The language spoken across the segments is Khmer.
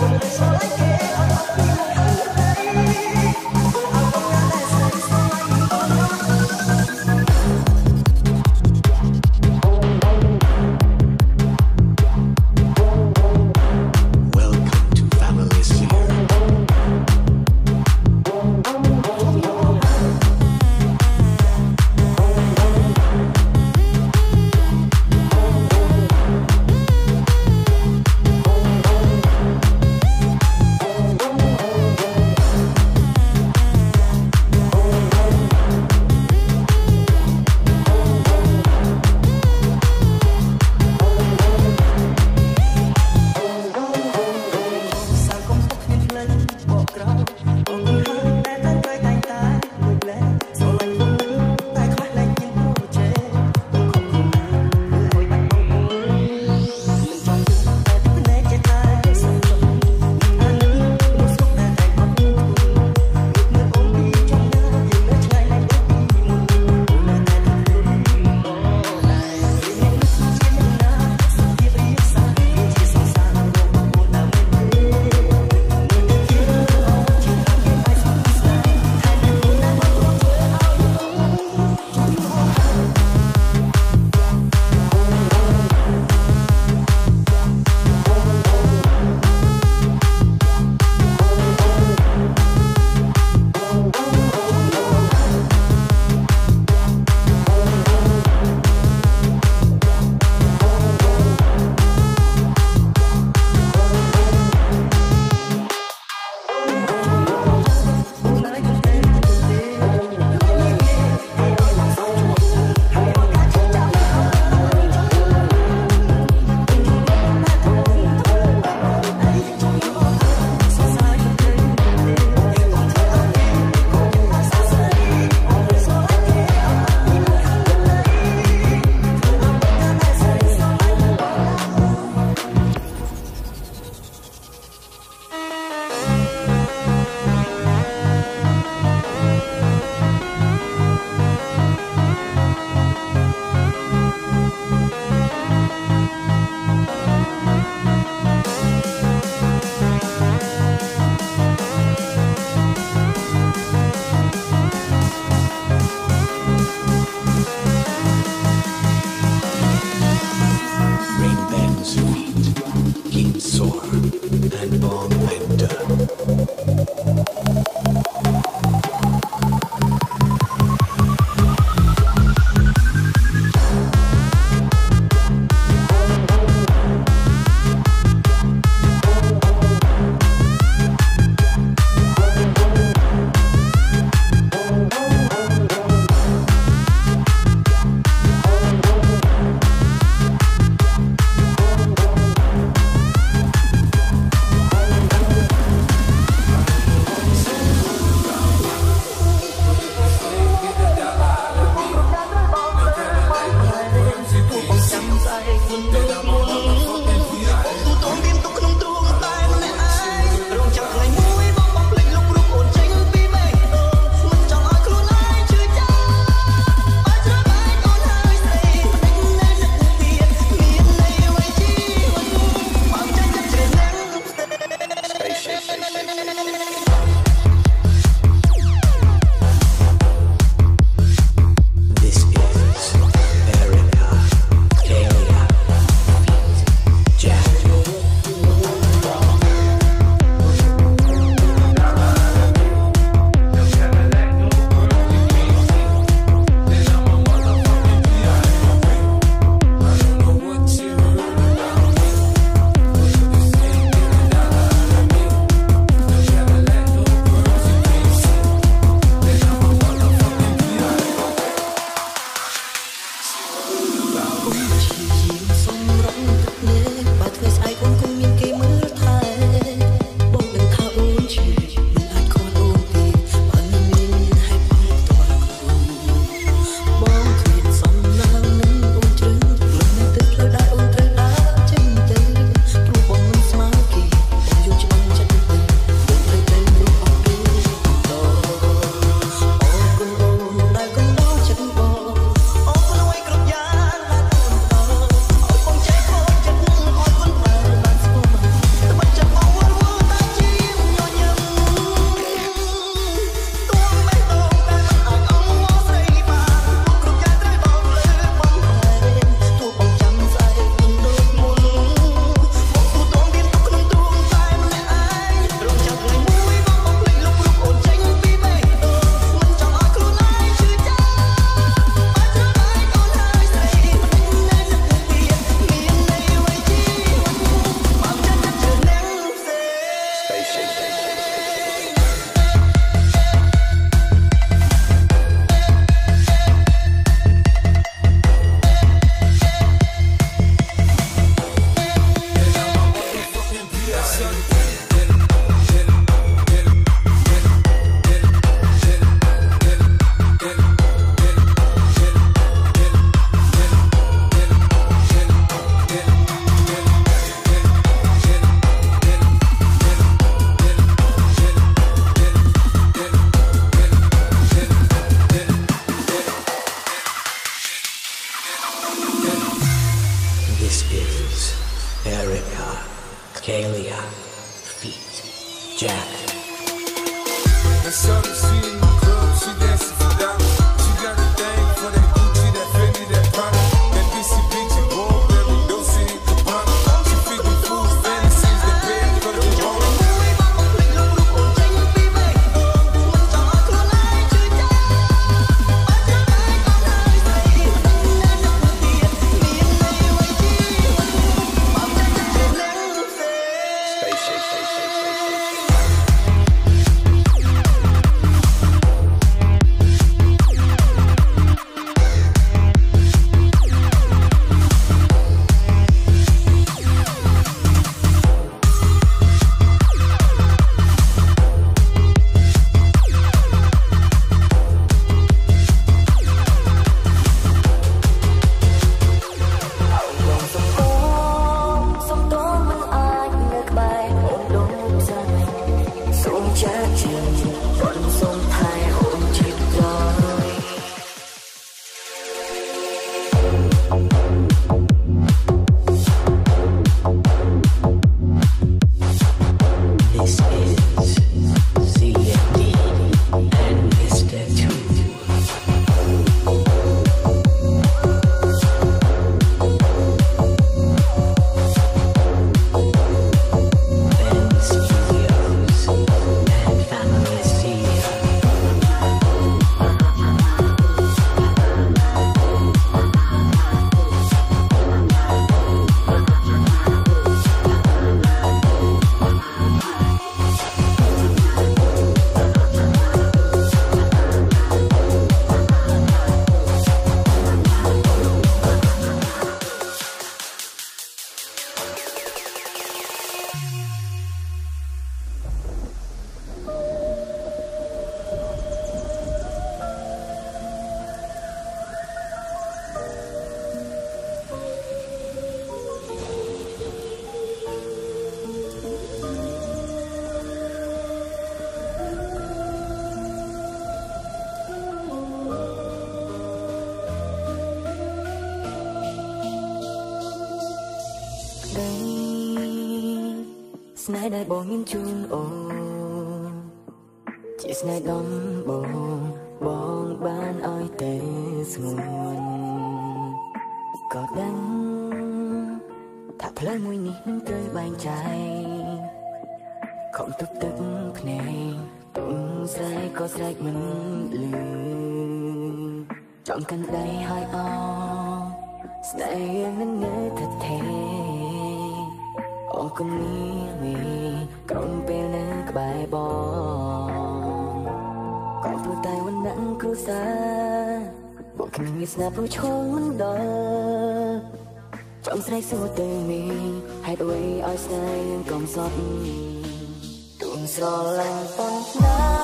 Solo, solo, solo, ស្នេហ៍ដែលបងមានជូនអូនជាស្នេហ៍ដំបងបងបានឲ្យតែស្ងួនក៏ដឹងថាផ្លូវមួយនេះនឹងត្រូវបែងចែកខំទុកទឹកភ្នែកទុំស្រែកក៏ស្រែកមិនលឺចំកាន់ដៃហើយអស្នេហ៍នឹងនៅថថេ អរគុណនេះមីក្រុមពេលនៅក្បែរបងក៏ព្រោះតែវណ្ណៈគ្រួសារបងគ្មានវាសនាព្រោះឈងមិនដល់ចំស្រែកសួរទៅមីហេតុអ្វីឲ្យស្នេហ៍នឹងកំសត់ទួងស្រឡាញ់ប៉ុណ្ណា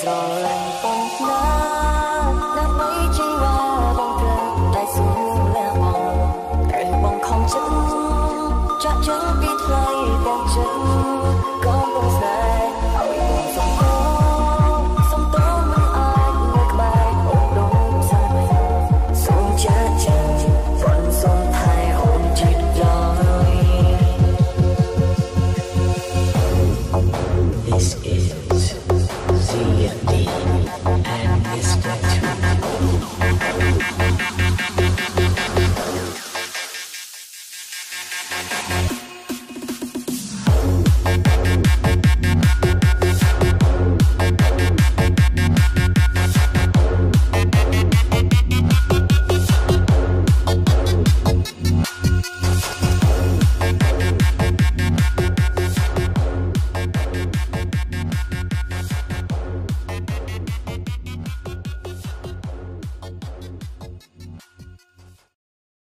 ស្រឡាញ់ប៉ុណ្ណា